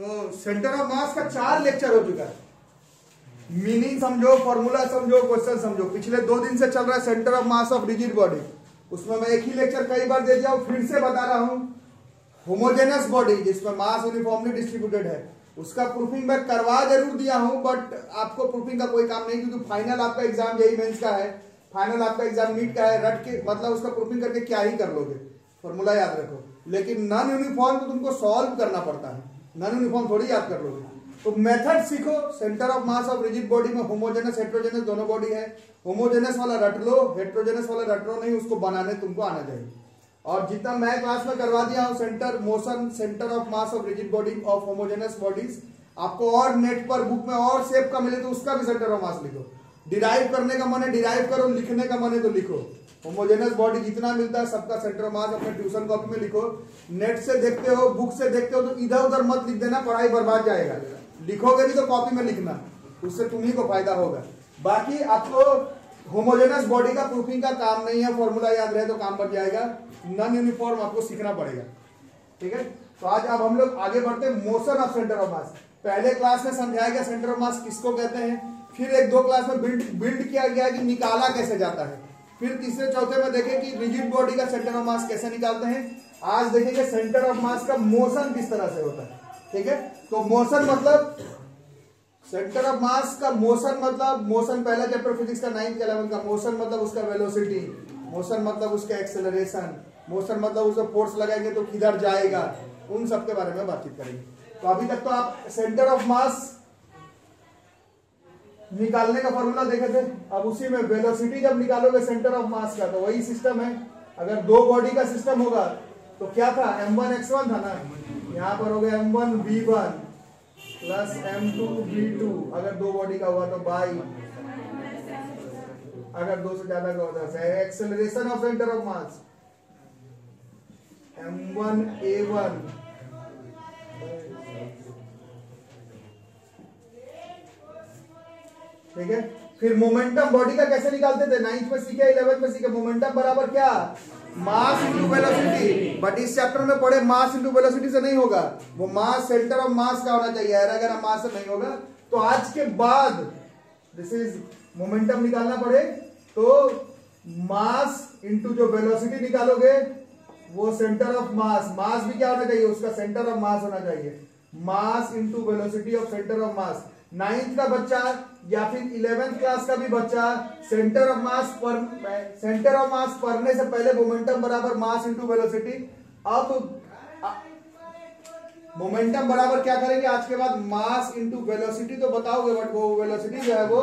तो centre of मास का चार लेक्चर हो चुका है। मीनिंग समझो फॉर्मूला समझो क्वेश्चन समझो। पिछले दो दिन से चल रहा है centre of mass of rigid body उसमें मैं एक ही लेक्चर कई बार दे दिया फिर से बता रहा हूँ। होमोजेनस बॉडी जिसमें मास यूनिफॉर्मली डिस्ट्रीब्यूटेड है। उसका प्रूफिंग मैं करवा ज़रूर दिया हूँ बट आपको प्रूफिंग का कोई काम नहीं, क्योंकि फाइनल आपका एग्ज़ाम यही मेंस का है। फाइनल आपका एग्ज़ाम नीट का है, रट के मतलब उसका प्रूफिंग करके क्या ही कर लोगे। फॉर्मूला याद रखो। लेकिन नॉन यूनिफॉर्म तो तुमको सॉल्व करना पड़ता है। नॉन यूनिफॉर्म थोड़ी याद कर लोगे। तो मेथड सीखो centre of mass of rigid body में होमोजेनस हेट्रोजेनस दोनों बॉडी है। होमोजेनस वाला रट लो हेट्रोजेनस वाला रट लो, नहीं, उसको बनाने तुमको आना चाहिए। और जितना मैं क्लास में करवा दिया हूँ centre motion centre of mass of rigid body of homogeneous bodies आपको और नेट पर बुक में और शेप का मिले तो उसका भी सेंटर ऑफ़ मास लिखो। डिराइव करने का मन है डिराइव करो, लिखने का मन है तो लिखो। होमोजेनस बॉडी जितना मिलता है सबका सेंटर मास अपने ट्यूशन कॉपी में लिखो। नेट से देखते हो बुक से देखते हो तो इधर उधर मत लिख देना, पढ़ाई बर्बाद जाएगा। लिखोगे नहीं तो कॉपी में लिखना, उससे तुम्ही को फ़ायदा होगा। बाकी आपको होमोजेनस बॉडी का प्रूफिंग का काम नहीं है फॉर्मूला याद रहे तो काम बन जाएगा। नॉन यूनिफॉर्म आपको सीखना पड़ेगा। ठीक है? तो आज अब हम लोग आगे बढ़ते हैं। Motion of centre of mass पहले क्लास में समझाया गया सेंटर ऑफ़ मास किसको कहते हैं? फिर एक दो क्लास में बिल्ड बिल्ड किया गया कि निकाला कैसे जाता है। फिर तीसरे, चौथे में देखें कि रिजिड बॉडी का सेंटर ऑफ़ मास कैसे निकालते हैं। आज देखेंगे सेंटर ऑफ़ मास का मोशन किस तरह से होता है। ठीक है? तो मोशन मतलब सेंटर ऑफ़ मास का मोशन मतलब मोशन पहला चैप्टर फिजिक्स का नाइन्थ इलेवन का मोशन मतलब उसका वेलोसिटी मोशन मतलब उसका एक्सेलरेशन मोशन मतलब उसे फोर्स लगाएँगे तो किधर जाएगा, उन सब के बारे में बातचीत करेंगे। तो अभी तक तो आप सेंटर ऑफ़ मास निकालने का फॉर्मूला देखे थे। अब उसी में वेलोसिटी जब निकालोगे सेंटर ऑफ़ मास का तो वही सिस्टम है। अगर दो बॉडी का सिस्टम होगा तो क्या था? एम वन एक्स वन था ना? यहाँ पर हो गया M one B one plus M two B two अगर दो बॉडी का हुआ तो बाई। अगर दो से ज़्यादा का होता है। Acceleration of centre of mass M one A one ठीक है? फिर मोमेंटम बॉडी का कैसे निकालते थे? नाइन्थ में सीखे इलेवेंथ में सीखे मोमेंटम बराबर क्या? मास इंटू वेलोसिटी बट इस चैप्टर में पढ़े मास इंटू वेलोसिटी से नहीं होगा। वो मास सेंटर ऑफ़ मास का होना चाहिए? अगर हम मास से नहीं होगा तो आज के बाद दिस इज़ मोमेंटम निकालना पड़े तो मास इंटू जो वेलोसिटी निकालोगे, वो सेंटर ऑफ़ मास मास भी क्या होना चाहिए? उसका सेंटर ऑफ़ मास होना चाहिए। Mass into velocity of centre of mass ninth का बच्चा या फिर इलेवेंथ क्लास का भी बच्चा सेंटर ऑफ़ मास पर सेंटर ऑफ़ मास पढ़ने से पहले मोमेंटम बराबर मास इंटू वेलोसिटी अब मोमेंटम बराबर क्या करेंगे? आज के बाद मास इंटू वेलोसिटी तो बताओगे बट वो वेलोसिटी जो है वो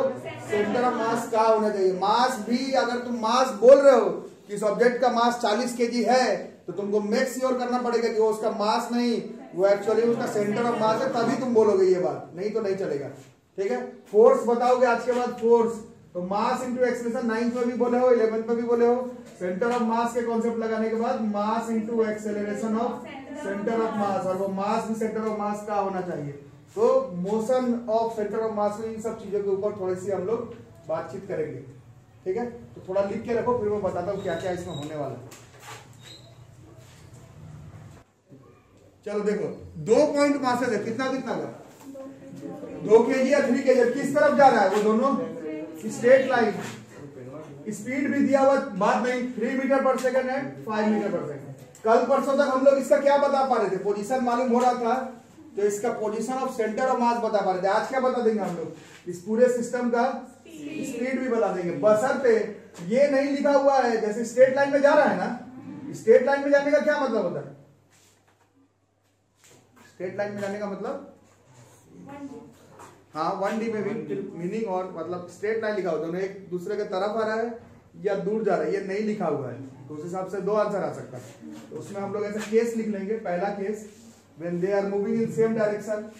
सेंटर ऑफ़ मास का होना चाहिए। मास भी अगर तुम मास बोल रहे हो कि सब्जेक्ट का मास 40 केजी है तो तुमको मेक श्योर करना पड़ेगा कि वो उसका मास नहीं, वो एक्चुअली उसका सेंटर ऑफ़ मास है, तभी तुम बोलोगे ये बात। नहीं तो नहीं चलेगा। ठीक है? फोर्स बताओगे आज के बाद फोर्स तो मास इंटू एक्सलेशन नाइन्थ में भी बोले हो इलेवेंथ में भी बोले हो. सेंटर ऑफ़ मास के कॉन्सेप्ट लगाने के बाद mass into acceleration of centre of mass और वो मास भी सेंटर ऑफ़ मास का होना चाहिए. तो motion of centre of mass इन सब चीज़ों के ऊपर थोड़ी सी हम लोग बातचीत करेंगे. ठीक है? तो थोड़ा लिख के रखो, फिर मैं बताता हूँ क्या क्या इसमें होने वाला है. चलो देखो, दो पॉइंट मासेज है, कितना कितना का दो के जी या थ्री के जी किस तरफ़ जा रहा है वो दोनों? स्ट्रेट लाइन स्पीड भी दिया हुआ, बात नहीं थ्री मीटर पर सेकंड है फाइव मीटर पर सेकंड कल परसों तक हम लोग इसका क्या बता पा रहे थे? पोजीशन मालूम हो रहा था तो इसका position of centre of mass बता पा रहे थे। आज क्या बता देंगे हम लोग? इस पूरे सिस्टम का स्पीड भी बता देंगे। बसरते ये नहीं लिखा हुआ है, जैसे स्ट्रेट लाइन में जा रहा है ना स्ट्रेट लाइन में जाने का क्या मतलब होता है? स्ट्रेट लाइन में जाने का मतलब? हाँ वन डी में भी मीनिंग और मतलब स्ट्रेट लाइन लिखा होता है एक दूसरे के तरफ़ आ रहा है या दूर जा रहा है ये नहीं लिखा हुआ है। तो उस हिसाब से दो आंसर आ सकता है। तो उसमें हम लोग ऐसे केस लिख लेंगे पहला case when they are moving in same direction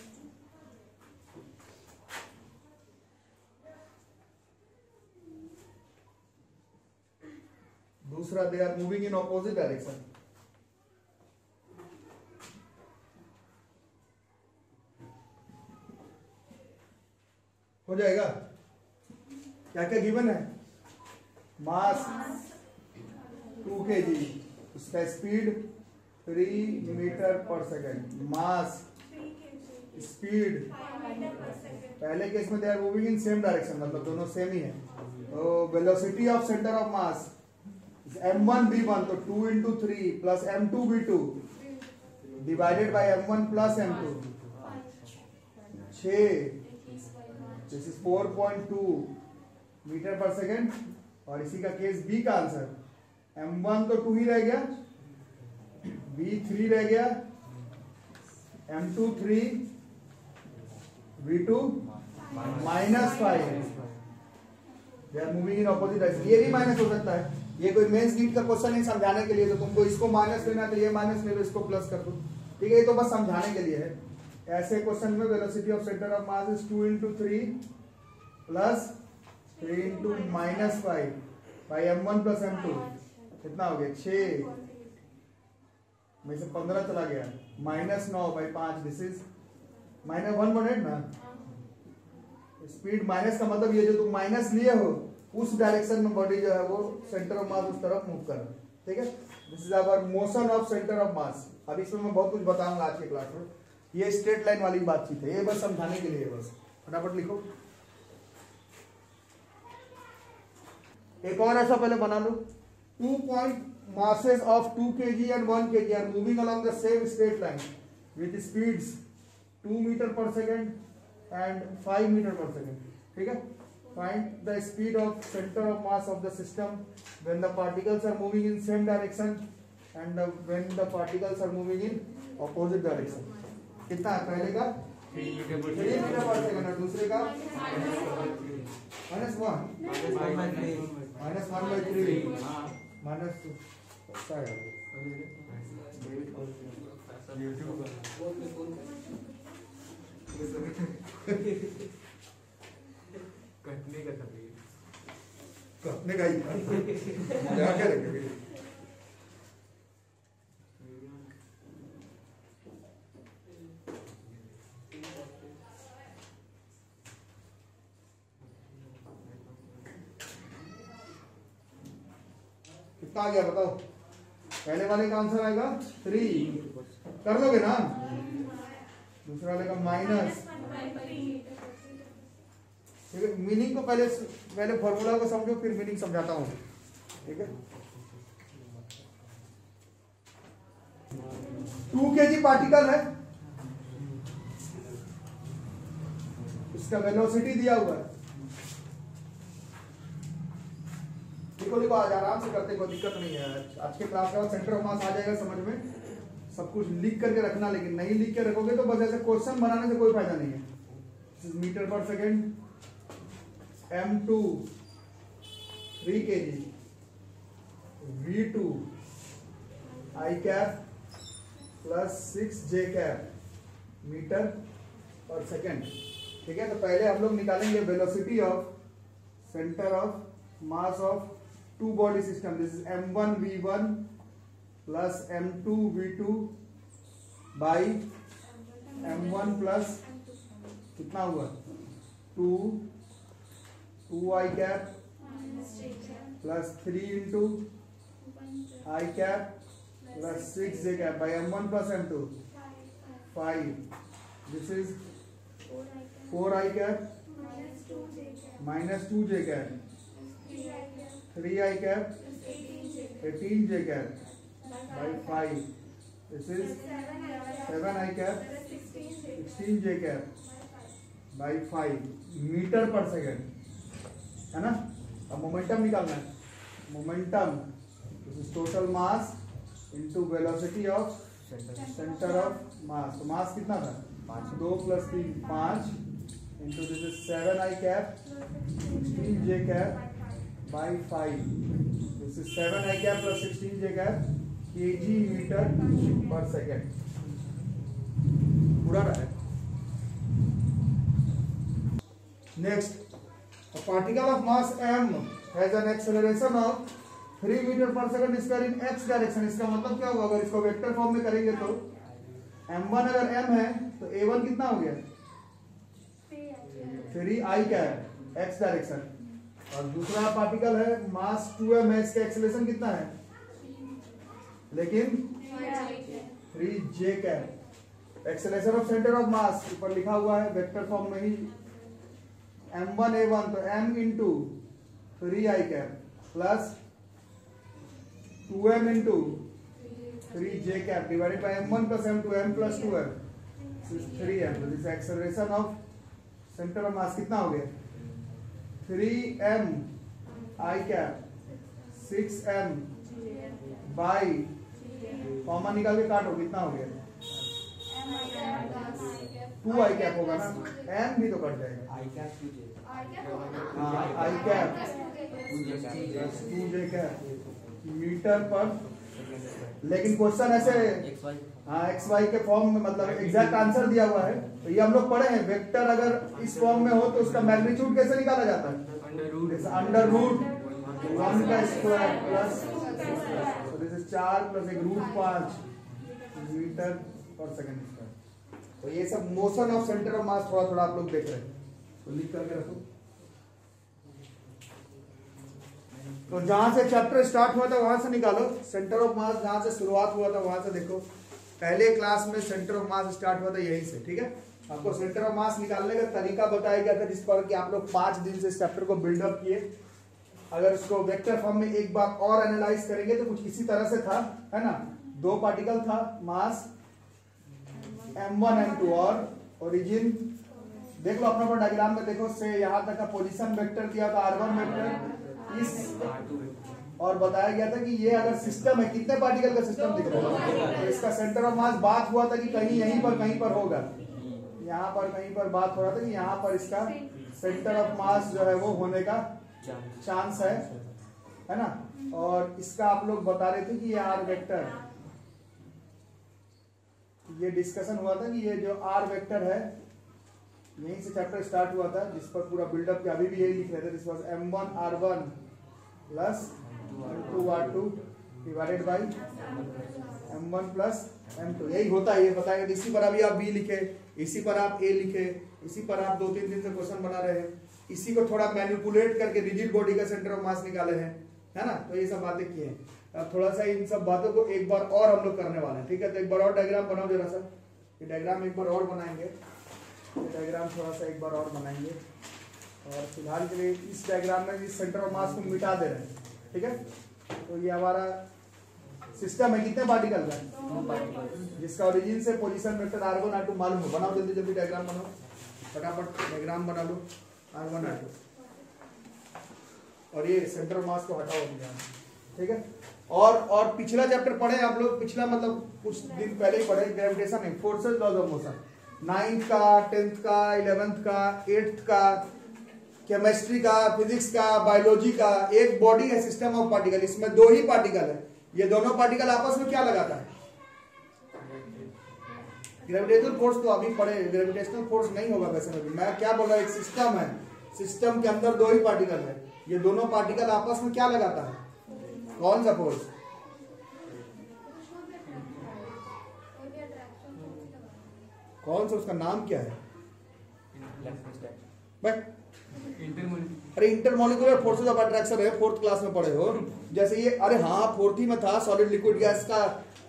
दूसरा they are moving in opposite direction हो जाएगा? क्या क्या गिवन है? मास टू के जी उसका speed three metre per second. Mass speed पहले केस में they are moving in same direction मतलब दोनों सेम ही है। तो velocity of centre of mass M one B one तो two into three plus M two B two divided by M one plus M two छ this is four point two metre per second और इसी का case B का answer M one तो two ही रह गया। बी थ्री रह गया। M two three V two minus five they are moving in opposite ये भी माइनस हो सकता है। ये कोई मेंस नीट का क्वेश्चन नहीं समझाने के लिए तो तुमको इसको माइनस लेना तो ये माइनस ले लो, इसको प्लस कर दो। ठीक है, ये तो बस समझाने के लिए है। ऐसे क्वेश्चन में velocity of centre of mass is two into three plus three into minus five by M one plus M two कितना हो गया? छ में से पंद्रह चला गया। माइनस नौ बाई पाँच this is minus one point ना? स्पीड माइनस का मतलब ये जो तुम माइनस लिए हो, उस डायरेक्शन में बॉडी जो है वो सेंटर ऑफ़ मास उस तरफ़ मूव कर। ठीक है? This is our motion of centre of mass अब इसमें मैं बहुत कुछ बताऊँगा आज के क्लास में। ये स्ट्रेट लाइन वाली बातचीत है। ये बस समझाने के लिए बस। फटाफट लिखो। एक और ऐसा पहले बना लो। Two point masses of two K G and one K G are moving along the same straight line with speed two metre per second and five metre per second ठीक है? Find the speed of centre of mass of the system when the particles are moving in same direction and when the particles are moving in opposite direction कितना है पहले का? Three metre पर second और दूसरे का? Minus one minus one by three minus कटने का कटने का ही क्या रखेंगे कितना आ गया बताओ पहले वाले का आंसर आएगा थ्री कर लोगे ना? दूसरे वाले का माइनस ठीक है मीनिंग को पहले पहले फॉर्मूला को समझो, फिर मीनिंग समझाता हूँ। ठीक है? टू के जी पार्टिकल है। इसका वेलोसिटी दिया हुआ है। देखो देखो, आज आराम से करते कोई दिक्कत नहीं है। आज के क्लास का सेंटर ऑफ़ मास आ जाएगा समझ में। सब कुछ लिख करके रखना, लेकिन नहीं लिख के रखोगे तो बस ऐसे क्वेश्चन बनाने से कोई फ़ायदा नहीं है। मीटर पर second M two three K G V two I cap plus six J cap metre per second ठीक है तो पहले हम लोग निकालेंगे velocity of centre of mass of two body system this is M one V one plus M two V two by M one plus कितना हुआ? Two two I cap plus three into I cap plus six J cap by M one plus M two five this is four I cap minus two J cap three I cap eighteen J cap by five this is seven I cap sixteen J cap by five metre per second है ना? अब momentum निकालना है. Momentum this is total mass into velocity of centre of mass तो mass कितना था? पाँच. दो प्लस तीन, पाँच. Into this is seven I cap sixteen J cap by five. Is seven I cap plus sixteen J cap K G metre per second पूरा रहा है। Next a particle of mass m has an acceleration of 3 metre per second square in x direction इसका मतलब क्या हुआ? अगर इसको vector form में करेंगे तो m1 अगर m है तो a1 कितना हो गया? आई क्या है? x डायरेक्शन और दूसरा पार्टिकल है मास 2m है इसका एक्सेलरेशन कितना है? लेकिन three J cap acceleration of centre of mass ऊपर लिखा हुआ है वेक्टर फॉर्म में ही। एम वन ए वन तो M into three I cap plus two M into three J cap divided by M one plus M two M plus two M three M this acceleration of centre of mass कितना हो गया? Three M I cap six M by common निकाल के काटो कितना हो गया two आई cap होगा ना एम भी तो कट जाएगा आई हाँ I cap two J cap metre per लेकिन क्वेश्चन ऐसे हाँ एक्स वाई के फॉर्म में मतलब एग्जैक्ट आंसर दिया हुआ है। तो ये हम लोग पढ़े हैं वेक्टर अगर इस फॉर्म में हो तो उसका मैग्नीट्यूड कैसे निकाला जाता है? अंडर रूट वन का स्क्वायर प्लस चार प्लस एक रूट पाँच मीटर पर सेकंड स्क्वायर तो ये सब motion of centre of mass थोड़ा थोड़ा आप लोग देख रहे हैं। तो लिख करके रखो। तो जहाँ से चैप्टर स्टार्ट हुआ था वहाँ से निकालो। सेंटर ऑफ़ मास जहाँ से शुरुआत हुआ था वहाँ से देखो। पहले क्लास में सेंटर ऑफ़ मास स्टार्ट हुआ था यहीं से, ठीक है? आपको सेंटर ऑफ़ मास निकालने का तरीका बताया गया था जिस पर कि आप लोग पाँच दिन से इस चैप्टर को बिल्डअप किए। अगर इसको वेक्टर फॉर्म में एक बार और एनालाइज करेंगे तो कुछ इसी तरह से था, है ना? दो पार्टिकल था mass M one M two और ओरिजिन देख लो अपना अपना डायग्राम में देखो, से यहाँ तक का पोजीशन वेक्टर दिया था आर वन वेक्टर इस और बताया गया था कि ये अगर सिस्टम है, कितने पार्टिकल का सिस्टम दिख रहा है? इसका सेंटर ऑफ़ मास बात हुआ था कि कहीं यहीं पर, कहीं पर होगा। यहाँ पर, कहीं पर बात हो रहा था कि यहाँ पर इसका सेंटर ऑफ़ मास जो है वो होने का चांस है है ना? और इसका आप लोग बता रहे थे कि ये आर वेक्टर ये डिस्कशन हुआ था कि ये जो आर वेक्टर है, यहीं से चैप्टर स्टार्ट हुआ था, जिस पर पूरा बिल्डअप किया अभी भी यही लिख रहे थे this was M one R one plus two R two divided by M one plus M two यही होता है, ये बताएगा इसी पर अभी आप बी लिखे, इसी पर आप ए लिखे, इसी पर आप दो तीन दिन से क्वेश्चन बना रहे हैं। इसी को थोड़ा मैनिपुलेट करके रिजिड बॉडी का सेंटर ऑफ़ मास निकाले हैं, है ना? तो ये सब बातें किए हैं। अब थोड़ा सा इन सब बातों को एक बार और हम लोग करने वाले हैं, ठीक है? तो एक बार और डायग्राम बनाओ जरा सा। ये डायग्राम एक बार और बनाएँगे। ये डायग्राम थोड़ा सा एक बार और बनाएँगे। और फ़िलहाल के लिए इस डायग्राम में इस सेंटर ऑफ़ मास को मिटा दे रहे हैं। ठीक है? तो ये हमारा सिस्टम है कितने पार्टिकल का? जिसका ओरिजिन से position vector R one R two मालूम हो। बनाओ जल्दी जल्दी डायग्राम बनाओ। फटाफट डायग्राम बना लो। आर वन आर टू और ये सेंटर मास को हटाओ ठीक है? और और पिछला चैप्टर पढ़े आप लोग? पिछला मतलब कुछ दिन पहले ही पढ़े gravitation forces laws of motion ninth का टेंथ का इलेवेंथ का एट्थ का केमिस्ट्री का फिजिक्स का बायोलॉजी का एक बॉडी है सिस्टम ऑफ़ पार्टिकल इसमें दो ही पार्टिकल है। ये दोनों पार्टिकल आपस में क्या लगाता है? ग्रेविटेशनल फोर्स तो अभी पढ़े ग्रेविटेशनल फोर्स नहीं होगा वैसे में भी मैं क्या बोल रहा हूँ एक सिस्टम है। सिस्टम के अंदर दो ही पार्टिकल है। ये दोनों पार्टिकल आपस में क्या लगाता है? कौन सा फोर्स कौन सा उसका नाम क्या है? बट अरे इंटरमोलिकुलर फोर्सेस ऑफ़ अट्रैक्शन है फोर्थ क्लास में पढ़े हो। जैसे ये, अरे हाँ फोर्थ ही में था सॉलिड लिक्विड गैस का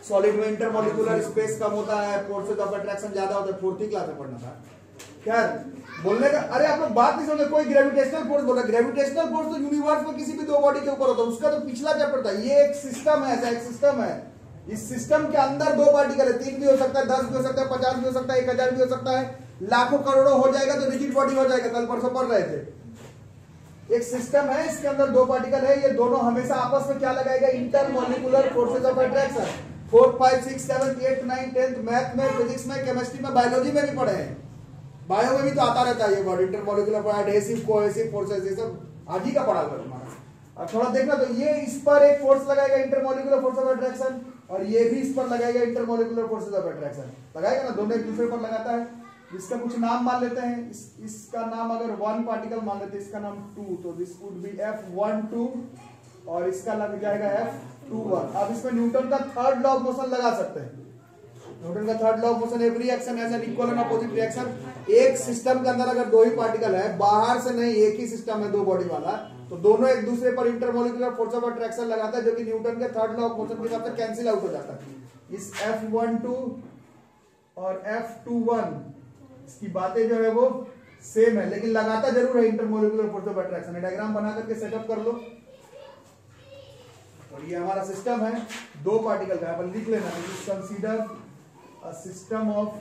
सॉलिड में इंटरमोलिकुलर स्पेस कम होता है फोर्सेस ऑफ़ अट्रैक्शन ज़्यादा होता है फोर्थ ही क्लास में पढ़ना था। खैर, बोलने का, अरे आप लोग बात नहीं समझे कोई ग्रेविटेशनल फोर्स बोला ग्रेविटेशनल फोर्स तो यूनिवर्स में किसी भी दो बॉडी के ऊपर होता है, उसका तो पिछला चैप्टर था ये एक सिस्टम है, ऐसा एक सिस्टम है। इस सिस्टम के अंदर दो पार्टिकल है तीन भी हो सकता है, दस भी हो सकता है, पचास भी हो सकता है, एक हज़ार भी हो सकता है। लाखों करोड़ों हो जाएगा तो रिजिड बॉडी हो जाएगा, कल परसों पढ़ रहे थे। एक सिस्टम है, इसके अंदर दो पार्टिकल है, ये दोनों हमेशा आपस में क्या लगाएगा? Intermolecular forces of attraction fourth five six seven eight nine tenth math में फिजिक्स में केमिस्ट्री में बायोलॉजी में भी पढ़े हैं। बायो में भी तो आता रहता है ये word intermolecular adhesive cohesive forces ये सब आज ही का पढ़ा हुआ है तुम्हारा। थोड़ा देखना तो ये इस पर एक फोर्स लगाएगा इंटरमोलिकुलर फोर्स ऑफ़ अट्रैक्शन और ये भी इस पर लगाएगा इंटरमोलिकुलर फोर्सेस ऑफ़ अट्रैक्शन लगाएगा ना? दोनों एक दूसरे पर लगाता है। इसका कुछ नाम मान लेते हैं। इस, इसका नाम अगर वन पार्टिकल मान लेते हैं, इसका नाम टू तो this would be F one two और इसका लग जाएगा एफ़ टू वन अब इसमें न्यूटन का थर्ड लॉ ऑफ़ मोशन लगा सकते हैं। न्यूटन का third law of motion every action has an equal and opposite reaction एक सिस्टम के अंदर अगर दो ही पार्टिकल है, बाहर से नहीं, एक ही सिस्टम है दो बॉडी वाला तो दोनों एक दूसरे पर इंटरमोलिकुलर फोर्स ऑफ़ अट्रैक्शन लगाता है, जो कि न्यूटन के थर्ड लॉ ऑफ़ मोशन के हिसाब से कैंसिल आउट हो जाता है। इस एफ़ वन टू और एफ़ टू वन इसकी बातें जो है वो सेम है, लेकिन लगाता ज़रूर है intermolecular force of attraction diagram बना करके सेटअप कर लो। और ये हमारा सिस्टम है, दो पार्टिकल का लिख लेना। Consider a system of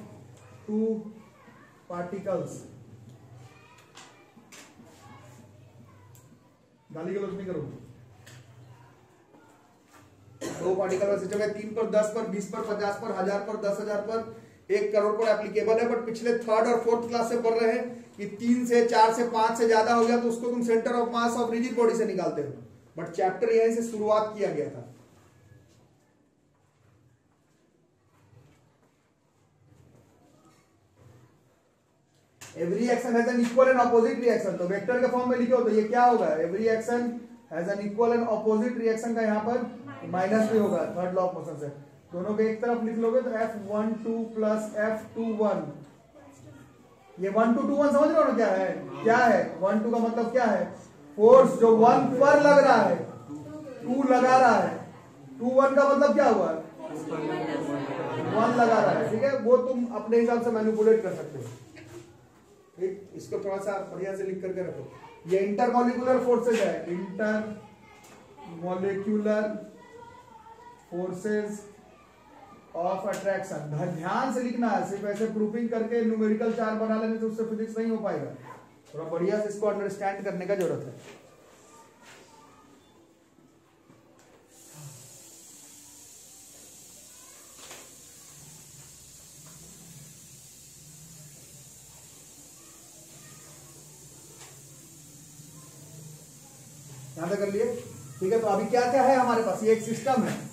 two particles गाली गलौज नहीं करो दो पार्टिकल का सिस्टम है, तीन पर दस पर, बीस पर, पचास पर, हज़ार पर, दस हज़ार पर। एक करोड़ पर एप्लीकेबल है बट पिछले थर्ड और फोर्थ क्लास से पढ़ रहे हैं कि तीन से, चार से, पाँच से ज़्यादा हो गया तो उसको तुम centre of mass of rigid body से निकालते हो। बट चैप्टर यहीं से शुरुआत किया गया था। Every action has an equal and opposite reaction तो वेक्टर के फॉर्म में लिखे हो तो ये क्या होगा? Every action has an equal and opposite reaction का यहाँ पर माइनस भी होगा थर्ड लॉ ऑफ़ मोशन से। दोनों को एक तरफ़ लिख लोगे तो F one two plus F two one ये वन टू टू वन समझ रहे हो ना क्या है? क्या है? वन टू का मतलब क्या है? फोर्स जो वन पर लग रहा है टू लगा रहा है। टू वन का मतलब क्या हुआ? वन लगा रहा है, ठीक है? वो तुम अपने हिसाब से मैनिपुलेट कर सकते हो। ठीक? इसको थोड़ा सा बढ़िया से लिख करके रखो। ये इंटरमोलिकुलर फोर्सेज है। Intermolecular forces of attraction ध्यान से लिखना है, सिर्फ़ ऐसे प्रूफिंग करके न्यूमेरिकल चार बना लेने से उससे फिजिक्स नहीं हो पाएगा। थोड़ा बढ़िया से इसको अंडरस्टैंड करने का ज़रूरत है। तक कर लिए? ठीक है तो अभी क्या क्या है हमारे पास? ये एक सिस्टम है।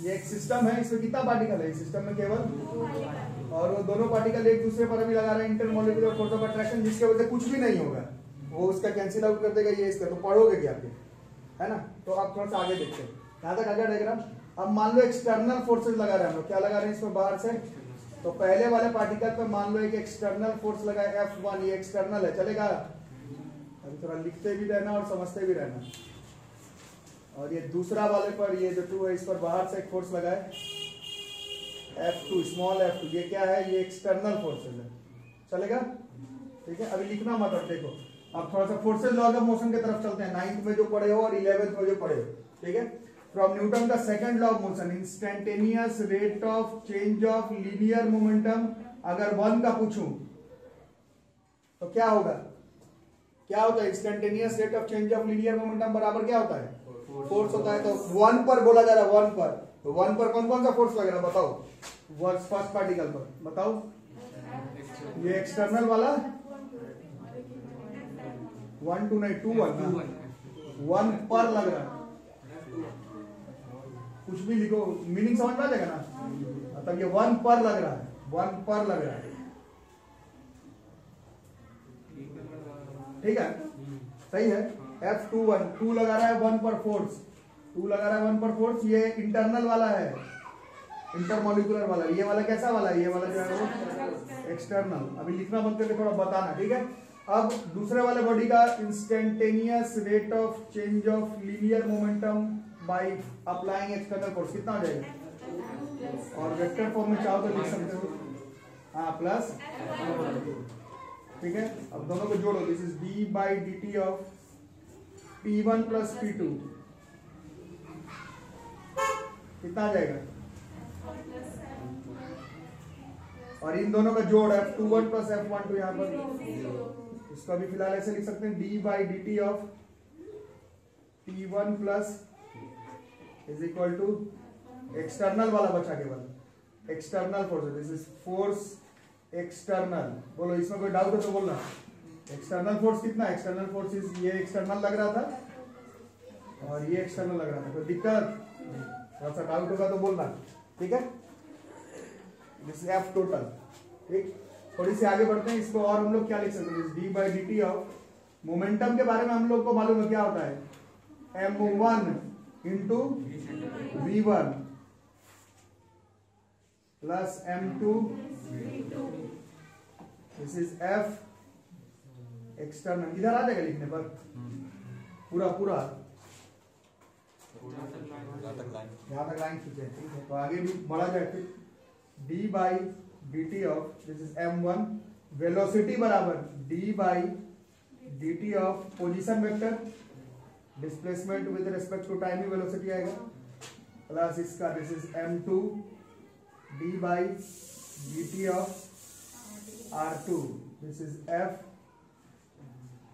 ये एक सिस्टम है इसमें कितना पार्टिकल है? सिस्टम में केवल? और वो दोनों पार्टिकल एक दूसरे पर अभी लगा रहे हैं इंटरमोलिकुलर फोर्स ऑफ़ अट्रैक्शन जिसके वजह से कुछ भी नहीं होगा। वो उसका कैंसिल आउट कर देगा ये इसका। तो पढ़ोगे क्या फिर है ना? तो आप थोड़ा सा आगे देखते हैं। यहाँ तक आ गया डायग्राम अब मान लो एक्सटर्नल फोर्सेज लगा रहे हैं हम लोग। क्या लगा रहे हैं इसमें बाहर से? तो पहले वाले पार्टिकल पे मान लो एक एक्सटर्नल फोर्स लगा एफ़ वन ये एक्सटर्नल है। चलेगा? अभी थोड़ा लिखते भी रहना और समझते भी रहना। और ये दूसरा वाले पर, ये जो टू है, इस पर बाहर से एक फोर्स लगा है। F two small F two ये क्या है? ये एक्सटर्नल फोर्सेज है। चलेगा? ठीक है? अभी लिखना मत, अब देखो। अब थोड़ा सा फोर्सेज लॉ ऑफ़ मोशन की तरफ़ चलते हैं। नाइन्थ में जो पढ़े हो और इलेवेंथ में जो पढ़े हो। ठीक है? फ्रॉम न्यूटन का second law of motion instantaneous rate of change of linear momentum अगर वन का पूछूँ तो क्या होगा? क्या होता है? Instantaneous rate of change of linear momentum बराबर क्या होता है? फोर्स होता है तो वन पर बोला जा रहा है वन पर। तो वन पर कौन कौन सा फोर्स लग रहा है? बताओ। फ़र्स्ट पार्टिकल पर। बताओ। ये एक्सटर्नल वाला? वन टू नहीं टू वन वन पर लग रहा है। कुछ भी लिखो मीनिंग समझ में आ जाएगा ना? मतलब ये वन पर लग रहा है। वन पर लग रहा है। ठीक है? सही है? एफ़ टू वन टू लगा रहा है वन पर फोर्स टू लगा रहा है वन पर फोर्स ये इंटरनल वाला है. इंटरमोलिकुलर वाला. ये वाला कैसा वाला ये वाला जो है वो एक्सटर्नल अभी लिखना बंद करके थोड़ा बताना, ठीक है? अब दूसरे वाले बॉडी का instantaneous rate of change of linear momentum by applying external force कितना हो जाएगा? और वेक्टर फॉर्म में चाहो तो लिख सकते हो। हाँ प्लस ठीक है? अब दोनों को जोड़ो. This is d by d t of p one plus p two कितना आ जाएगा? और इन दोनों का जोड़ F two one plus F one two यहाँ पर। इसको अभी फ़िलहाल ऐसे लिख सकते हैं d by d t of t one plus is equal to external वाला बचा केवल। External force this is force external बोलो, इसमें कोई डाउट है तो बोलना। एक्सटर्नल फोर्स कितना? एक्सटर्नल फोर्स ये एक्सटर्नल लग रहा था। और ये एक्सटर्नल लग रहा था। कोई दिक्कत? थोड़ा सा डाउट होगा तो बोलना। ठीक है? दिस एफ़ टोटल ठीक? थोड़ी सी आगे बढ़ते हैं। इसको और हम लोग क्या लिख सकते हैं? D by d t of momentum के बारे में हम लोग को मालूम है क्या होता है? M one into v one plus m two this is F external इधर आ जाएगा लिखने पर पूरा पूरा यहाँ तक लाइन खींचे ठीक है तो आगे भी बढ़ा जाए फिर d by d t of this is m one velocity बराबर d by d t of position vector displacement with respect to time he velocity आएगा। प्लस इसका this is m two d by d t of r two this is F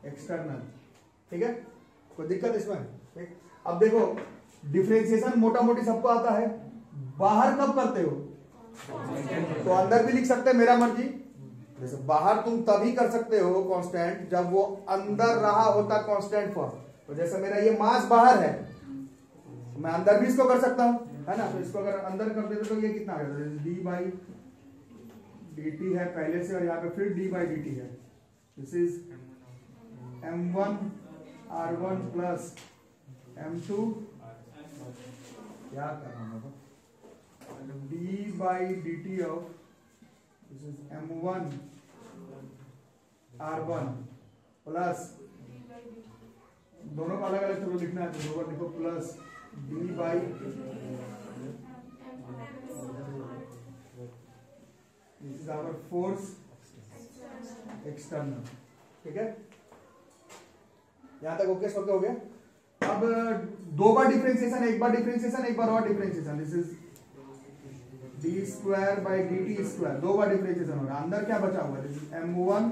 external ठीक है? कोई दिक्कत इसमें? ठीक? अब देखो डिफ्रेंसिएशन मोटा मोटी सबको आता है। बाहर कब करते हो? तो अंदर भी लिख सकते हैं, मेरा मर्ज़ी। जैसे बाहर तुम तभी कर सकते हो कांस्टेंट जब वो अंदर रहा होता कांस्टेंट फॉर्म तो जैसे मेरा ये मास बाहर है, मैं अंदर भी इसको कर सकता हूँ, है ना? तो इसको अगर अंदर कर देते तो ये कितना आ जाता डी बाई डी है, पहले से और यहाँ पे फिर डी बाई डी है। This is m one r one plus m two क्या कर रहा हूँ d by d t of m one plus दोनों का अलग अलग चलो लिखना है तो दो plus d by this is our force external ठीक है? यहाँ तक ओके सबके हो गया। अब, दो बार डिफरेंशिएशन एक बार डिफरेंशिएशन एक बार और differentiation this is d square by d t square दो बार डिफरेंशिएशन होगा अंदर क्या बचा हुआ this is m one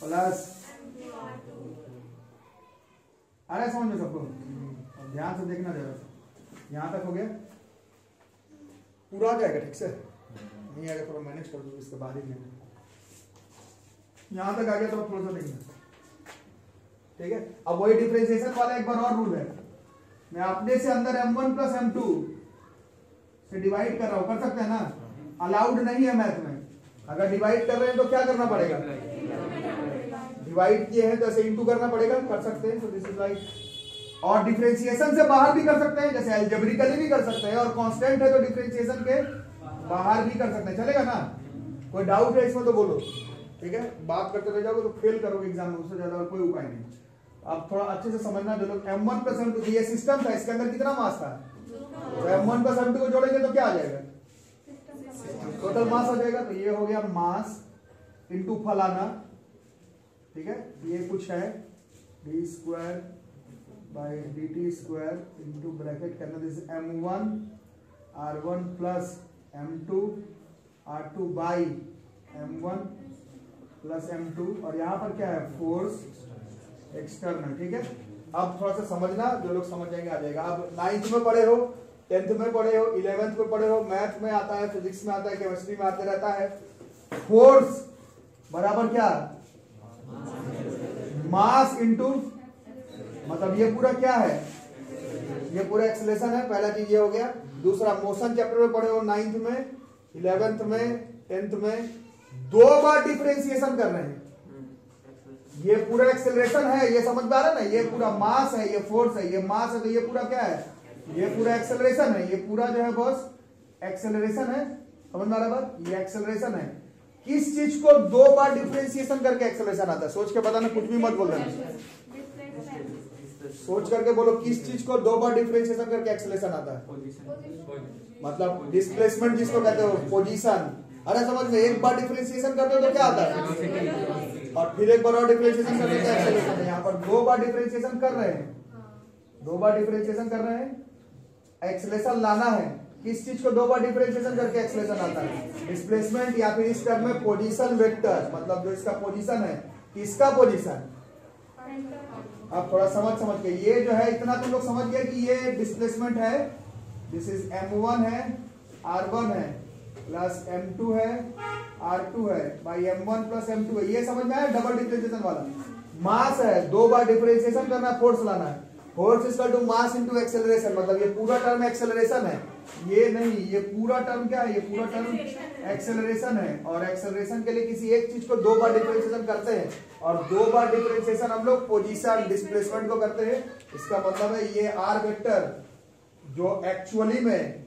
plus आ रहा समझ में सबको? ध्यान से देखना जरा। यहाँ तक हो गया। पूरा आ जाएगा, ठीक से? नहीं आएगा थोड़ा मैनेज कर दो इसके बाद ही। यहाँ तक आ गया तो थोड़ा सा देखना। ठीक है? अब वही डिफ्रेंसिएशन वाला एक बार और रूल है। मैं अपने से अंदर m1 प्लस एम टू से डिवाइड कर रहा हूँ, कर सकते हैं ना? अलाउड नहीं है मैथ में। अगर डिवाइड कर रहे हैं तो क्या करना पड़ेगा? डिवाइड किए हैं तो ऐसे इंटू करना पड़ेगा। कर सकते हैं तो दिस इज़ लाइक और डिफरेंशिएशन से बाहर भी कर सकते हैं, जैसे एल्जेब्रिकली भी कर सकते हैं, और कांस्टेंट है तो डिफरेंशिएशन के बाहर भी कर सकते हैं। चलेगा ना? कोई डाउट है इसमें तो बोलो। ठीक है? बात करते रह जाओगे तो फेल करोगे एग्ज़ाम में, उससे ज़्यादा कोई उपाय नहीं। अब थोड़ा अच्छे से समझना, जो लोग m one plus m two ये सिस्टम था, इसके अंदर कितना मास था? M one plus m two को जोड़ेंगे तो क्या आ जाएगा? टोटल मास आ जाएगा तो ये हो गया मास इंटू फलाना। ठीक है? ये कुछ है d square by d t square into bracket करना this m one r one plus m two r two by m one plus m two और यहाँ पर क्या है? फोर्स एक्सटर्नल ठीक है? अब थोड़ा सा समझना, जो लोग समझ जाएँगे आ जाएगा। अब नाइन्थ में पढ़े हो टेंथ में पढ़े हो इलेवेंथ में पढ़े हो मैथ में आता है फिजिक्स में आता है केमिस्ट्री में आते रहता है। फोर्स बराबर क्या? मास इंटू मतलब ये पूरा क्या है? ये पूरा एक्सलेशन है, पहला चीज़ ये हो गया। दूसरा मोशन चैप्टर में पढ़े हो नाइन्थ में इलेवेंथ में टेंथ में, दो बार डिफ्रेंसिएशन कर रहे हैं। ये पूरा एक्सेलरेशन है, ये समझ में आ रहा है ना? ये पूरा मास है, ये फोर्स है, ये मास है तो ये पूरा क्या है? ये पूरा एक्सेलरेशन है, ये पूरा जो है बॉस एक्सेलरेशन है। समझ में आ रहा बात? ये एक्सेलरेशन है। किस चीज़ को दो बार डिफरेंशिएशन करके एक्सेलरेशन आता है? सोच के बताना, कुछ भी मत बोल देना। सोच करके बोलो, किस चीज़ को दो बार डिफरेंशिएशन करके एक्सेलरेशन आता है? मतलब डिस्प्लेसमेंट जिसको कहते हो पोजीशन अरे समझ में, एक बार डिफरेंशिएशन करते हो तो क्या आता है? और फिर एक बार और डिफरेंशिएशन करते तो एक्सेलरेशन यहाँ पर दो बार डिफरेंशिएशन कर रहे हैं। दो बार डिफरेंशिएशन कर रहे हैं। एक्सेलेशन लाना है। किस चीज़ को दो बार डिफरेंशिएशन करके एक्सेलेशन आता है? डिस्प्लेसमेंट या फिर इस टर्म में पोजीशन वेक्टर मतलब जो इसका पोजीशन है, किसका पोजीशन अब थोड़ा समझ समझ के, ये जो है, इतना तुम लोग समझ गए कि ये डिस्प्लेसमेंट है दिस इज़ एम वन है आर वन है। प्लस एम टू है आर टू है by m one plus m two है। ये समझ में आया? डबल डिफरेंशिएशन वाला। मास है, दो बार डिफरेंशिएशन करना फोर्स लाना है। Force is to mass into acceleration मतलब ये पूरा टर्म एक्सेलरेशन है। ये नहीं, ये पूरा टर्म क्या है? ये पूरा टर्म एक्सेलरेशन है। और एक्सेलरेशन के लिए किसी एक चीज़ को दो बार डिफरेंशिएशन करते हैं। और दो बार डिफरेंशिएशन हम लोग पोजिशन डिस्प्लेसमेंट को करते हैं। इसका मतलब है ये आर वेक्टर जो एक्चुअली में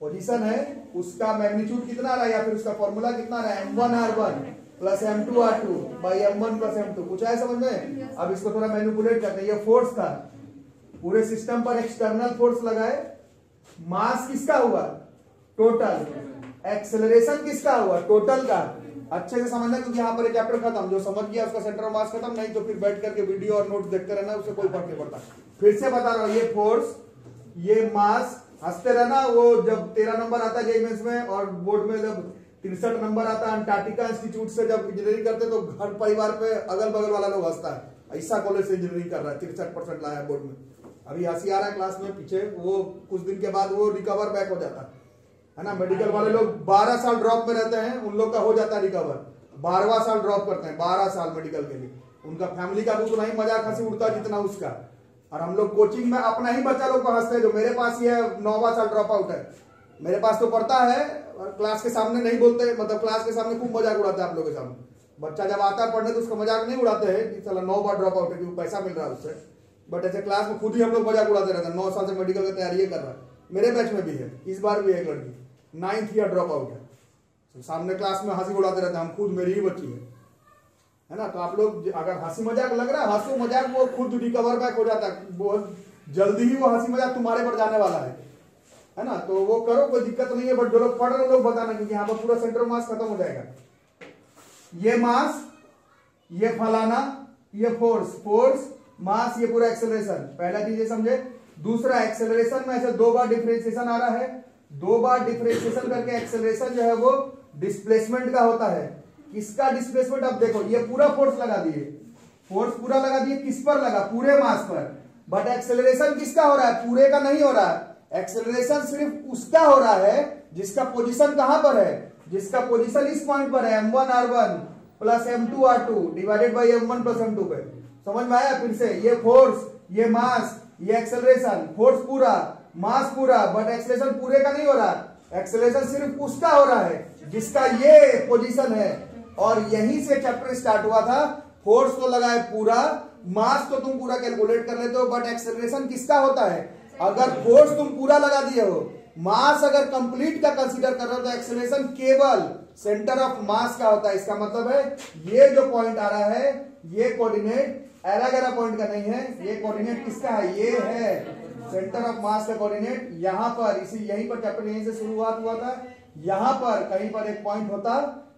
पोजीशन है उसका मैग्नीट्यूड कितना रहा या फिर उसका फॉर्मूला कितना रहा? M one r one plus m two r two by m one plus m two कुछ आया समझ में? अब इसको थोड़ा मैनिपुलेट करते हैं। ये फोर्स था। पूरे सिस्टम पर एक्सटर्नल फोर्स लगाए। मास किसका हुआ? टोटल एक्सेलरेशन किसका हुआ? टोटल का। अच्छे से समझना क्योंकि यहाँ पर चैप्टर खत्म। जो समझ गया उसका सेंटर ऑफ़ मास खत्म नहीं तो फिर बैठ करके वीडियो और नोट देखते रहना उससे कोई फ़र्क नहीं पड़ता। फिर से बता रहा हूँ ये फोर्स ये मास हँसते रहना, वो जब तेरह नंबर आता है जेईमेंस में और बोर्ड में जब तिरसठ नंबर आता है अंटार्कटिका इंस्टीट्यूट से जब इंजीनियरिंग करते तो घर परिवार पे अगल बगल वाला लोग हंसता है। ऐसा कॉलेज से इंजीनियरिंग कर रहा है, तिरसठ परसेंट लाया बोर्ड में। अभी हँसी आ रहा है क्लास में, पीछे वो कुछ दिन के बाद वो रिकवर बैक हो जाता है। है ना मेडिकल वाले लोग बारह साल ड्रॉप में रहते हैं, उन लोग का हो जाता है रिकवर बारहवा साल ड्रॉप करते हैं, बारह साल मेडिकल के लिए। उनका फैमिली का भी उतना ही मज़ाक हँसी उड़ता जितना उसका। और हम लोग कोचिंग में अपना ही बच्चा लोग को हँसते हैं, जो मेरे पास है नौवा साल ड्रॉप आउट है। मेरे पास तो पढ़ता है, और क्लास के सामने नहीं बोलते मतलब क्लास के सामने खूब मज़ाक उड़ाते हैं आप लोग के सामने। बच्चा जब आता है पढ़ने तो उसका मज़ाक नहीं उड़ाते हैं कि चलो नौ बार ड्रॉप आउट है, क्योंकि पैसा मिल रहा है उससे। बट ऐसे क्लास में खुद ही हम लोग मज़ाक उड़ाते रहते हैं, नौ साल से मेडिकल की तैयारी कर रहा है। मेरे बैच में भी है, इस बार भी है एक लड़की। नाइन्थ ईयर ड्रॉप आउट है। सामने क्लास में हँसी उड़ाते रहते हैं, हम खुद मेरी ही बच्ची है। है ना? तो आप लोग अगर हँसी मज़ाक लग रहा है, हंसो मज़ाक वो खुद रिकवर बैक हो जाता है। बहुत जल्दी ही वो हँसी मज़ाक तुम्हारे पर जाने वाला है। है ना? तो वो करो, कोई दिक्कत नहीं है, बट जो लोग पढ़ रहे लोग बताना, क्योंकि यहाँ पर पूरा सेंटर मास खत्म हो जाएगा। ये मास ये फलाना, ये फोर्स फोर्स मास ये पूरा एक्सेलरेशन पहला चीज़ ये समझे। दूसरा एक्सेलरेशन में ऐसे दो बार डिफ्रेंसिएशन आ रहा है। दो बार डिफ्रेंसिएशन करके एक्सेलरेशन जो है वो डिस्प्लेसमेंट का होता है। किसका डिस्प्लेसमेंट अब देखो, ये पूरा फोर्स लगा दिए। फोर्स पूरा लगा दिए, किस पर लगा? पूरे मास पर। बट एक्सेलरेशन किसका हो रहा है? पूरे का नहीं हो रहा है। एक्सेलरेशन सिर्फ़ उसका हो रहा है, जिसका पोजीशन कहाँ पर है? जिसका पोजीशन इस पॉइंट पर है m one r one plus m two r two divided by m one plus m two पे। समझ में आया फिर से? ये फोर्स ये मास ये एक्सेलरेशन फोर्स पूरा मास पूरा बट एक्सेलरेशन पूरे का नहीं हो रहा। एक्सेलरेशन सिर्फ़ उसका हो रहा है, जिसका ये पोजीशन है। और यहीं से चैप्टर स्टार्ट हुआ था। फोर्स तो लगा है पूरा मास तो तुम पूरा कैलकुलेट कर लेते हो बट एक्सेलरेशन किसका होता है? अगर फोर्स तुम पूरा लगा दिए हो मास अगर कंप्लीट का कंसीडर कर रहे हो तो एक्सेलरेशन केवल सेंटर ऑफ़ मास का होता है। इसका मतलब है, ये जो पॉइंट आ रहा है, ये कोऑर्डिनेट अलग अलग पॉइंट का नहीं है, ये कोऑर्डिनेट किसका है? ये है सेंटर ऑफ़ मास का कोऑर्डिनेट यहाँ पर, इसी यहीं पर चैप्टर यहीं से शुरुआत हुआ था। यहाँ पर कहीं पर एक पॉइंट होता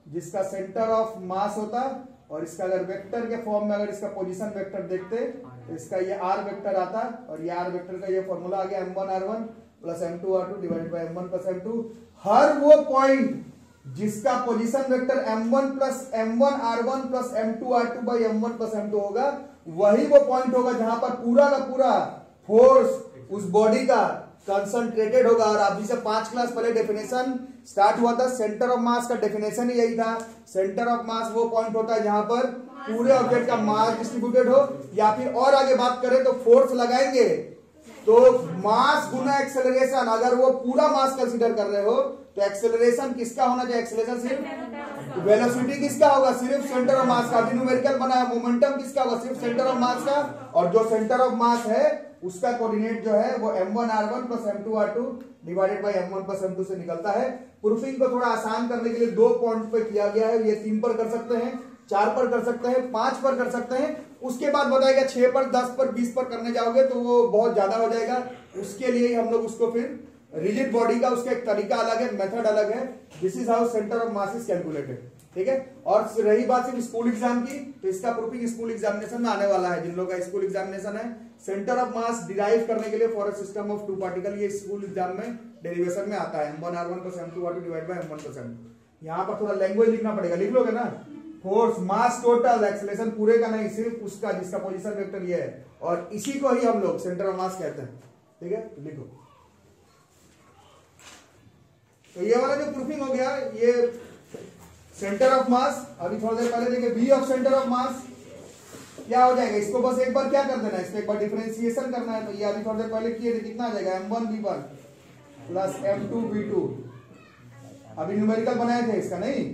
जिसका सेंटर ऑफ़ मास होता और इसका अगर वेक्टर के फॉर्म में अगर इसका पोजीशन वेक्टर देखते तो इसका ये आर वेक्टर आता और ये आर वेक्टर का ये फॉर्मूला आ गया m one r one plus m two r two divide by m one plus m two हर वो पॉइंट जिसका position vector m one plus m one r one plus m two r two by m one plus m two होगा, वही वो point होगा जहाँ पर पूरा का पूरा फोर्स उस बॉडी का कंसंट्रेटेड होगा और अभी से पाँच क्लास पहले डेफिनेशन स्टार्ट हुआ था सेंटर ऑफ़ मास का डेफिनेशन ही यही था। सेंटर ऑफ़ मास वो पॉइंट होता है जहाँ पर पूरे ऑब्जेक्ट का मास डिस्ट्रीब्यूटेड हो। या फिर और आगे बात करें तो फोर्स लगाएँगे तो मास गुना एक्सेलरेशन अगर वो पूरा मास कंसीडर कर रहे हो तो एक्सेलरेशन किसका होना चाहिए? एक्सेलरेशन सिर्फ़ वेलोसिटी किसका होगा? सिर्फ़ सेंटर ऑफ़ मास का। न्यूमेरिकल बना मोमेंटम किसका होगा? सिर्फ़ सेंटर ऑफ़ मास का। और जो सेंटर ऑफ़ मास है उसका कोऑर्डिनेट जो है वो m one r one plus m two r two divided by m one plus m two से निकलता है। प्रूफिंग को थोड़ा आसान करने के लिए दो पॉइंट पे किया गया है। ये तीन पर कर सकते हैं, चार पर कर सकते हैं, पाँच पर कर सकते हैं। उसके बाद बताएगा छह पर, दस पर, बीस पर करने जाओगे तो वो बहुत ज़्यादा हो जाएगा। उसके लिए हम लोग उसको फिर रिजिड बॉडी का उसका एक तरीका अलग है मेथड अलग है। This is how centre of mass calculated ठीक है? और रही बात सिर्फ़ स्कूल एग्ज़ाम की तो इसका प्रूफिंग स्कूल एग्जामिनेशन में आने वाला है। जिन लोगों का स्कूल एग्जामिनेशन है सेंटर ऑफ़ मास डिराइव करने के लिए for system of two particle ये स्कूल एग्ज़ाम में डेरिवेशन में आता है। M one r one plus divide by m one plus m यहाँ पर थोड़ा लैंग्वेज लिखना पड़ेगा। लिख लोगे ना? फोर्स मास टोटल एक्सलेशन पूरे का नहीं, सिर्फ़ उसका जिसका पोजीशन वेक्टर ये है। और इसी को ही हम लोग सेंटर ऑफ़ मास कहते हैं। ठीक है? तो लिखो। तो ये वाला जो प्रूफिंग हो गया, ये सेंटर ऑफ़ मास अभी थोड़ी देर पहले देखिए b of centre of mass क्या हो जाएगा? इसको बस एक बार क्या कर देना है? इसको एक बार डिफरेंशिएशन करना है तो ये अभी थोड़ी देर पहले किए थे, कितना आ जाएगा? M one b one plus m two b two अभी न्यूमेरिकल बनाए थे इसका, नहीं?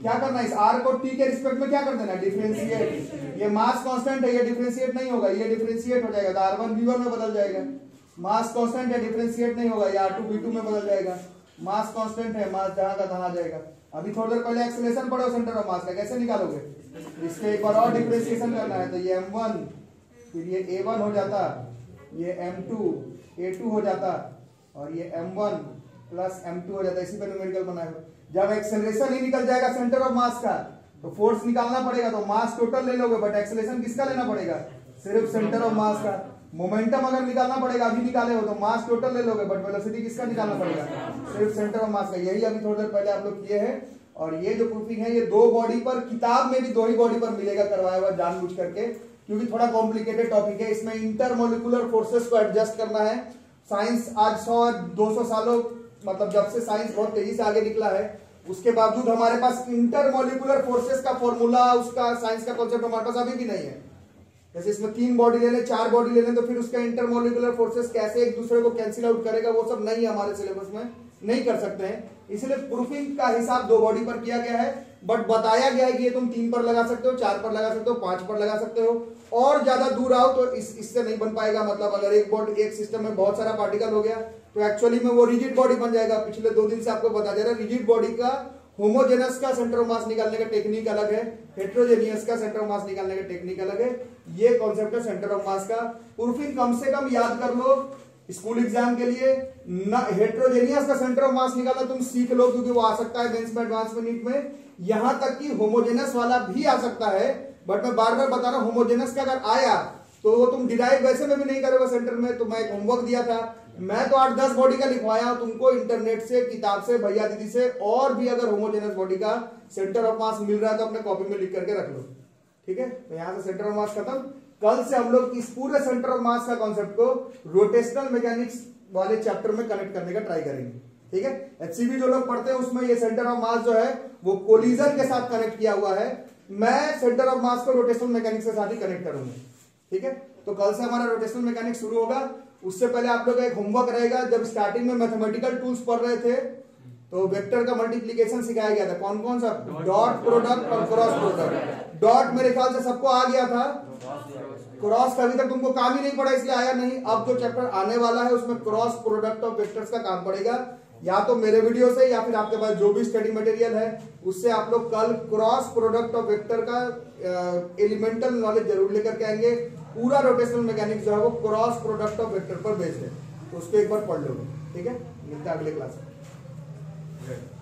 क्या करना है? इस आर को टी के रिस्पेक्ट में क्या कर देना डिफरेंशिएट ये मास कांस्टेंट है, ये डिफरेंशिएट नहीं होगा, ये डिफरेंशिएट हो जाएगा। तो आर वन बी वन में बदल जाएगा। मास कांस्टेंट है डिफरेंशिएट नहीं होगा, ये आर टू बी टू में बदल जाएगा। मास कांस्टेंट है मास जहाँ का तहां जाएगा। अभी थोड़ी देर पहले एक्सेलेशन पढ़ो सेंटर ऑफ़ मास का कैसे निकालोगे? इसके एक बार और डिफ्रेंशिएशन करना है तो ये एम वन फिर ये ए वन हो जाता, ये एम टू ए टू हो जाता, और ये m one plus m two हो जाता, इसी पर न्यूमेरिकल बना है जब एक्सेलरेशन ही निकल जाएगा सेंटर ऑफ़ मास का तो फोर्स निकालना पड़ेगा तो मास टोटल ले लोगे बट एक्सेलरेशन किसका लेना पड़ेगा? सिर्फ़ सेंटर ऑफ़ मास का। मोमेंटम अगर निकालना पड़ेगा, अभी निकाले हो तो मास टोटल ले लोगे बट वेलोसिटी किसका निकालना पड़ेगा? सिर्फ़ सेंटर ऑफ़ मास का यही अभी थोड़ी देर पहले आप लोग किए हैं। और ये जो प्रूफिंग है, ये दो बॉडी पर, किताब में भी दो ही बॉडी पर मिलेगा करवाया हुआ जानबूझ करके क्योंकि थोड़ा कॉम्प्लिकेटेड टॉपिक है। इसमें इंटरमोलिकुलर फोर्सेस को एडजस्ट करना है। साइंस आज सौ दो सौ सालों मतलब जब से साइंस बहुत तेज़ी से आगे निकला है, उसके बावजूद हमारे पास इंटरमोलिकुलर फोर्सेस का फॉर्मूला उसका साइंस का कॉन्सेप्ट हमारे पास अभी भी नहीं है। जैसे इसमें तीन बॉडी ले लें, चार बॉडी ले लें तो फिर उसका इंटरमोलिकुलर फोर्सेस कैसे एक दूसरे को कैंसिल आउट करेगा, वो सब नहीं हमारे सिलेबस में नहीं कर सकते हैं। इसलिए प्रूफिंग का हिसाब दो बॉडी पर किया गया है बट बताया गया है कि ये तुम तीन पर लगा सकते हो, चार पर लगा सकते हो, पाँच पर लगा सकते हो। और ज़्यादा दूर आओ तो इस, इससे नहीं बन पाएगा मतलब अगर एक बॉडी एक सिस्टम में बहुत सारा पार्टिकल हो गया तो एक्चुअली में वो रिजिड बॉडी बन जाएगा। पिछले दो दिन से आपको बता दे रहा है रिजिड बॉडी का होमोजेनस का सेंटर ऑफ़ मास निकालने का टेक्निक अलग है हेट्रोजेनियस का सेंटर ऑफ़ मास निकालने का टेक्निक अलग है। ये कॉन्सेप्ट है सेंटर ऑफ़ मास का प्रूफिंग कम से कम याद कर लो स्कूल एग्ज़ाम के लिए। हेट्रोजेनियस का सेंटर ऑफ़ मास निकालना तुम सीख लो, क्योंकि वो आ सकता है मेंस में एडवांस में नीट में। यहाँ तक कि होमोजेनस वाला भी आ सकता है बट मैं बार बार बता रहा हूँ होमोजेनस का अगर आया तो वो तुम डिराइव वैसे में भी नहीं करोगे सेंटर में तो मैं एक होमवर्क दिया था। मैं तो आठ दस बॉडी का लिखवाया तुमको इंटरनेट से, किताब से, भैया दीदी से, और भी अगर होमोजेनस बॉडी का सेंटर ऑफ़ मास मिल रहा है तो अपने कॉपी में लिख करके रख लो। ठीक है? तो यहाँ से सेंटर ऑफ़ मास खत्म। कल से हम लोग इस पूरे सेंटर ऑफ़ मास का कॉन्सेप्ट को रोटेशनल मैकेनिक्स वाले चैप्टर में कनेक्ट करने का ट्राई करेंगे। ठीक है? एचसीबी जो लोग पढ़ते हैं उसमें ये सेंटर ऑफ़ मास जो है, वो कोलिजन के साथ कनेक्ट किया हुआ है। मैं सेंटर ऑफ़ मास को रोटेशनल मैकेनिक्स के साथ ही कनेक्ट करूँगा। ठीक है? तो कल से हमारा रोटेशनल मैकेनिक्स शुरू होगा। उससे पहले आप लोग का एक होमवर्क रहेगा जब स्टार्टिंग में मैथमेटिकल टूल्स पढ़ रहे थे तो वेक्टर का मल्टीप्लीकेशन सिखाया गया था। कौन कौन सा? डॉट प्रोडक्ट और क्रॉस प्रोडक्ट डॉट मेरे ख्याल से सबको आ गया था। क्रॉस का अभी तक तुमको काम ही नहीं पड़ा इसलिए आया नहीं। अब जो चैप्टर आने वाला है उसमें क्रॉस प्रोडक्ट ऑफ़ वेक्टर्स का काम पड़ेगा। या तो मेरे वीडियो से या फिर आपके पास जो भी स्टडी मटेरियल है उससे आप लोग कल क्रॉस प्रोडक्ट ऑफ़ वेक्टर का एलिमेंटल नॉलेज ज़रूर लेकर के आएँगे। पूरा रोटेशनल मैकेनिक जो है वो क्रॉस प्रोडक्ट ऑफ़ वेक्टर पर बेस्ड है। तो उसको एक बार पढ़ लो। ठीक है? मिलता है अगले क्लास में।